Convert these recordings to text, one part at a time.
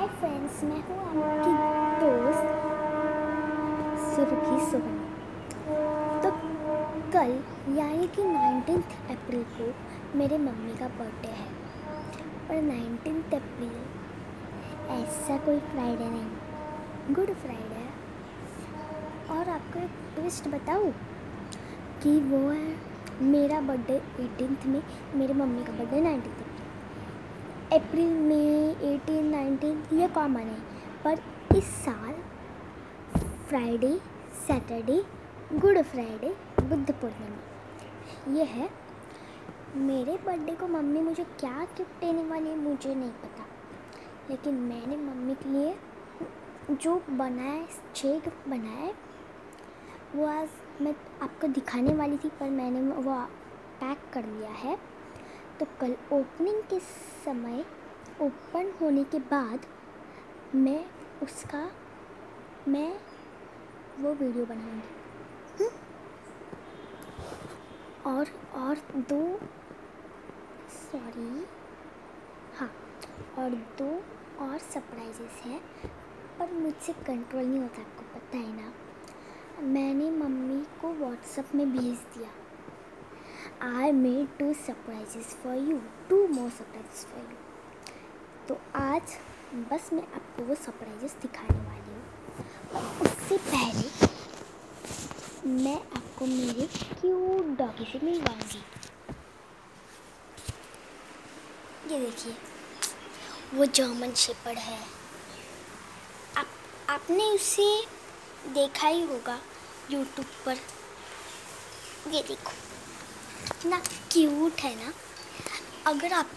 Hi friends मैं हूँ आपकी दोस्त सुरभि सोहन तो कल यानी कि नाइनटीन अप्रैल को मेरे मम्मी का बर्थडे है। और नाइनटीन अप्रैल ऐसा कोई फ्राइडे नहीं गुड फ्राइडे और आपको एक ट्विस्ट बताऊँ कि वो है मेरा बर्थडे एटीनथ में मेरे मम्मी का बर्थडे नाइनटीन अप्रैल में एटीन नाइनटीन, ये कॉमन है। पर इस साल Friday Saturday good Friday Buddha Purnima. ये है मेरे बर्थडे को मम्मी मुझे क्या गिफ्ट देने वाली है, मुझे नहीं पता। लेकिन मैंने मम्मी के लिए जो बनाया छः गिफ्ट बनाए वो आज मैं आपको दिखाने वाली थी, पर मैंने वो पैक कर लिया है। तो कल ओपनिंग के समय ओपन होने के बाद मैं उसका, मैं वो वीडियो बनाऊँगी। और और दो सॉरी हाँ और दो और सरप्राइजेस हैं, पर मुझसे कंट्रोल नहीं होता, आपको पता है ना। मैंने मम्मी को व्हाट्सएप में भेज दिया। I made two surprises for you two more surprises for you तो आज बस मैं आपको वो सरप्राइजेस दिखाने वाली हूँ। और उससे पहले मैं आपको मेरे क्यूट डॉगी से मिलवाऊँगी। ये देखिए, वो जर्मन शेपर्ड है। आप, आपने उसे देखा ही होगा यूट्यूब पर। ये देखो। कितना क्यूट है ना। अगर आप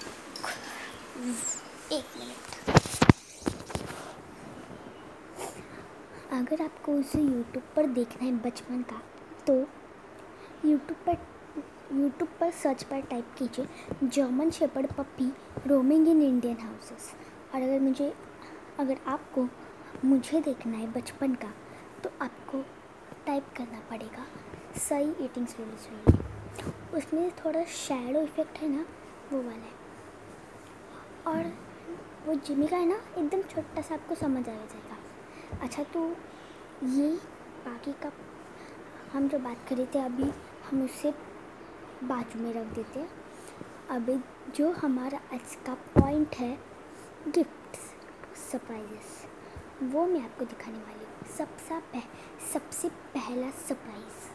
एक मिनट अगर आपको उसे यूट्यूब पर देखना है बचपन का तो यूट्यूब पर यूट्यूब पर सर्च पर टाइप कीजिए German shepherd puppy roaming in Indian houses और अगर मुझे, अगर आपको मुझे देखना है बचपन का तो आपको टाइप करना पड़ेगा, सही ईटिंग स्लोली स्लोली उसमें थोड़ा शेडो इफ़ेक्ट है ना वो वाला है। और वो जिमी का है ना एकदम छोटा सा आपको समझ आ जाएगा। अच्छा तो ये बाकी का हम जो बात कर रहे थे अभी हम उसे बाजू में रख देते हैं। अभी जो हमारा आज का पॉइंट है गिफ्ट्स सरप्राइजेस वो मैं आपको दिखाने वाली हूँ। सबसे पह, सबसे पहला सरप्राइज़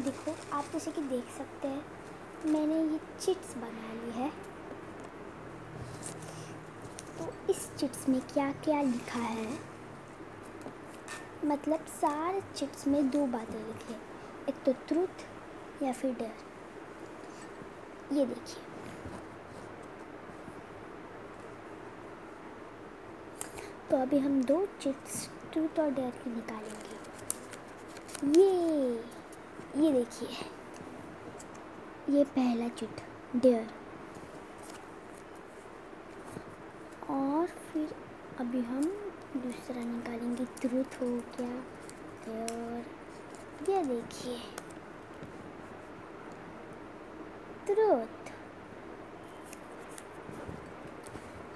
देखो, आप जैसे कि देख सकते हैं। मैंने ये चिट्स बना ली है। तो इस चिट्स में क्या क्या लिखा है? मतलब सारे चिट्स में दो बातें लिखी एक तो ट्रूथ या फिर डर ये देखिए। तो अभी हम दो चिट्स ट्रूथ और डर की निकालेंगे। ये! ये देखिए। ये पहला चिट डेयर और फिर अभी हम दूसरा निकालेंगे ट्रूथ हो गया डेयर ये देखिए। ट्रूथ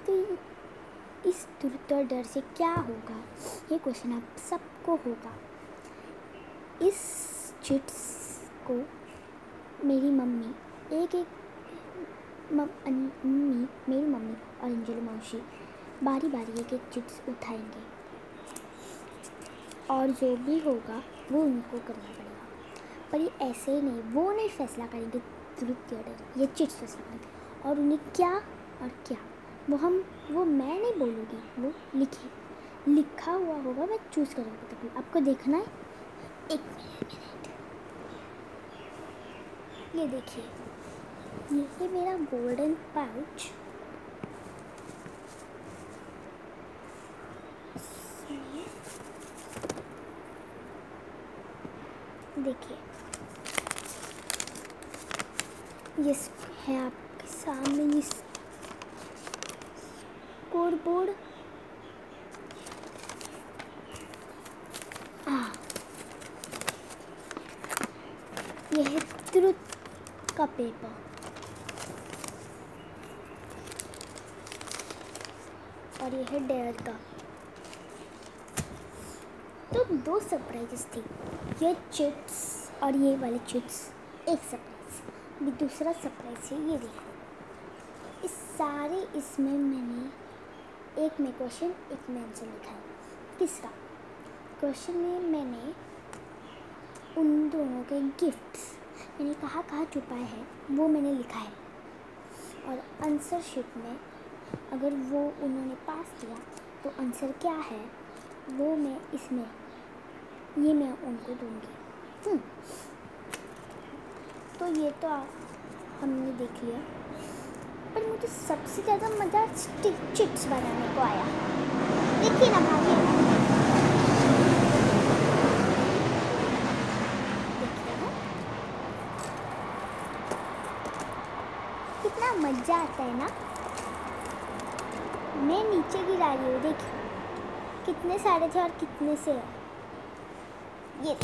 तो इस ट्रूथ और डर से क्या होगा? ये क्वेश्चन आप सबको होगा। इस चिट्स को मेरी मम्मी, एक एक मम्मी, मेरी मम्मी और अंजलि मौसी बारी बारी एक एक चिट्स उठाएँगे। और जो भी होगा, वो उनको करना पड़ेगा। पर ये ऐसे ही नहीं, वो नहीं फैसला करेंगे ट्रुथ डर ये चिट्स फैसला करेंगे। और उन्हें क्या और क्या, वो हम, वो मैं नहीं बोलूँगी, वो लिखे, लिखा हुआ होगा, मैं चूज़ करूँगी। तभी आपको देखना है। एक मिनट ये देखिए, ये है मेरा गोल्डन पाउच देखिए, ये है आपके सामने, ये स्कोर बोर्ड ये है ट्रुथ का पेपर और ये है डेयर का। तो दो सरप्राइजेस थे। ये चिप्स और ये वाले चिप्स एक सरप्राइज़ भी दूसरा सरप्राइज़ है, ये देखो। इस सारे इसमें मैंने एक में क्वेश्चन एक में आंसर लिखा है। तीसरा क्वेश्चन में मैंने उन दोनों के गिफ्ट्स मैंने कहाँ कहाँ छुपाए है? वो मैंने लिखा है। और आंसर शीट में अगर वो उन्होंने पास किया तो आंसर क्या है? वो मैं इसमें, ये मैं उनको दूँगी। हम्म। तो ये तो हमने देख लिया। पर मुझे सबसे ज़्यादा मज़ा चिप्स बनाने को आया। देखिए ना भाभी कितना मज़ा आता है ना? मैं नीचे गिरा रही हूँ देखिए कितने सारे थे और कितने से ये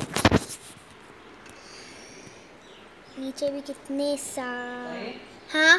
नीचे भी कितने सारे हाँ?